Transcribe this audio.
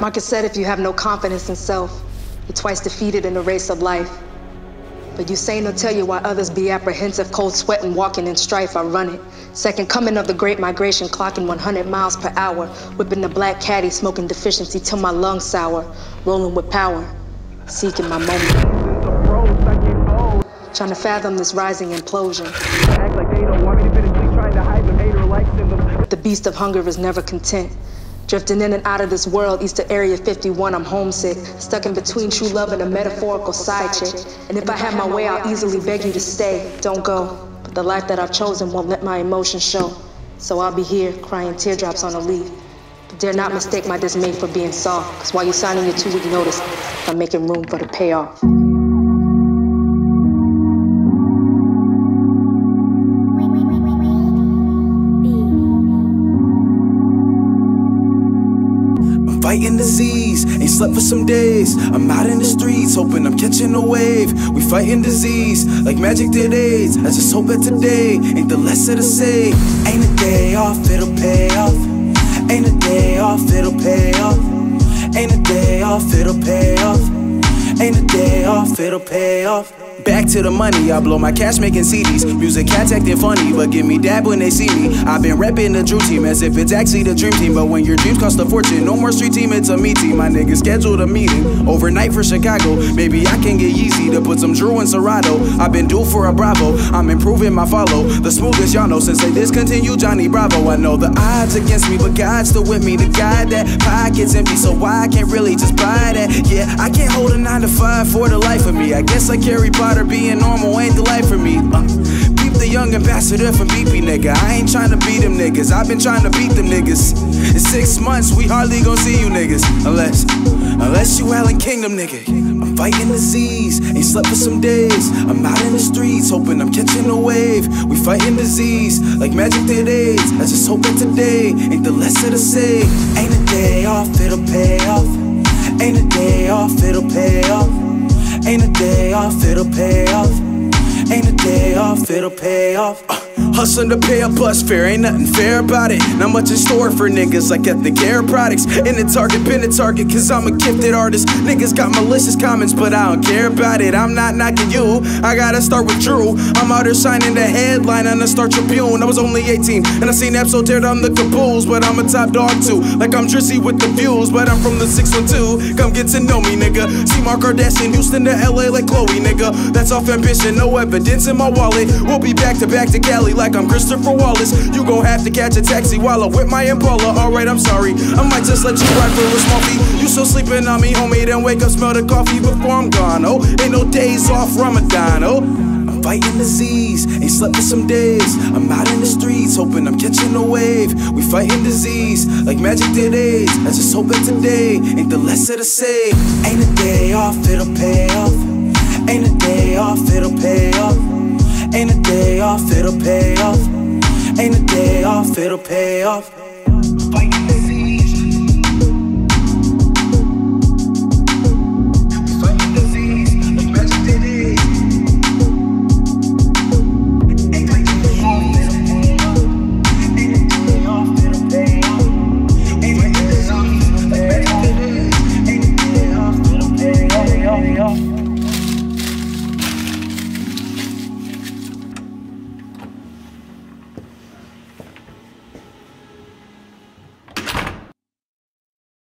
Marcus said if you have no confidence in self, you're twice defeated in the race of life. But Usain will tell you why others be apprehensive, cold sweat and walking in strife. I run it. Second coming of the great migration, clocking 100 miles per hour, whipping the black caddy, smoking deficiency till my lungs sour, rolling with power, seeking my moment. Trying to fathom this rising implosion. The beast of hunger is never content. Drifting in and out of this world, east of Area 51, I'm homesick. Stuck in between true love and a metaphorical side chick. And if I had my way, I'll easily beg you to stay. Don't go. But the life that I've chosen won't let my emotions show. So I'll be here, crying teardrops on a leaf. But dare not mistake my dismay for being soft. Cause while you're signing your two week notice, I'm making room for the payoff. Fighting disease. Ain't slept for some days. I'm out in the streets, hoping I'm catching a wave. We fighting disease like magic did AIDS. I just hope that today ain't the less of the say. Ain't a day off, it'll pay off. Ain't a day off, it'll pay off. Ain't a day off, it'll pay off. Ain't a day off, it'll pay off. Back to the money, I blow my cash making CDs. Music cats acting funny, but give me dab when they see me. I've been repping the dream team as if it's actually the dream team. But when your dreams cost a fortune, no more street team, it's a me team. My niggas scheduled a meeting overnight for Chicago. Maybe I can get easy to put some Dru in Serato. I've been due for a Bravo, I'm improving my follow. The smoothest y'all know since they discontinued Johnny Bravo. I know the odds against me, but God's still with me. The guy that pockets empty, so why I can't really just buy that. I can't hold a nine to five for the life of me. I guess I carry Potter being normal ain't the life for me. Uh, peep the young ambassador from BP, nigga. I ain't trying to beat them niggas. I've been trying to beat them niggas. In six months, we hardly gon' see you niggas. Unless, unless you Allan Kingdom, nigga. I'm fighting disease, ain't slept for some days. I'm out in the streets, hoping I'm catching a wave. We fighting disease, like magic did AIDS. I just hope that today ain't the less of the say. Ain't a day off, it'll pay off. Ain't a day off, it'll pay off. Ain't a day off, it'll pay off. Ain't a day off, it'll pay off. Uh. Hustling to pay a bus fare, ain't nothing fair about it. Not much in store for niggas like ethnic hair products. In the target, been a target, cause I'm a gifted artist. Niggas got malicious comments, but I don't care about it. I'm not knocking you, I gotta start with Dru. I'm out here signing the headline on the Star Tribune. I was only 18, and I seen Epso tear down the caboose, but I'm a top dog too. Like I'm Drizzy with the views, but I'm from the 612. Come get to know me, nigga. See Mark Kardashian, Houston to LA like Khloe, nigga. That's off ambition, no evidence in my wallet. We'll be back to back to Cali like I'm Christopher Wallace. You gon' have to catch a taxi while I whip my Impala. Alright, I'm sorry. I might just let you ride for a small fee. You still sleeping on me, homie. Then wake up, smell the coffee before I'm gone. Oh, ain't no days off Ramadan. Oh. I'm fighting disease, ain't slept for some days. I'm out in the streets, hoping I'm catching a wave. We fighting disease, like magic did AIDS. I just hope that today ain't the less of the say. Ain't a day off, it'll pay off. Ain't a day off, it'll pay off. Off, it'll pay off. Ain't a day off, it'll pay off.